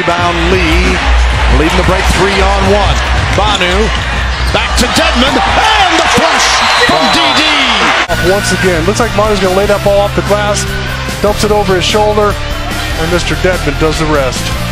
rebound Lee. Leading the break three on one. Manu back to Dedmon and the flush from DD. Ah. Once again, looks like Manu's going to lay that ball off the glass, dumps it over his shoulder, and Mr. Dedmon does the rest.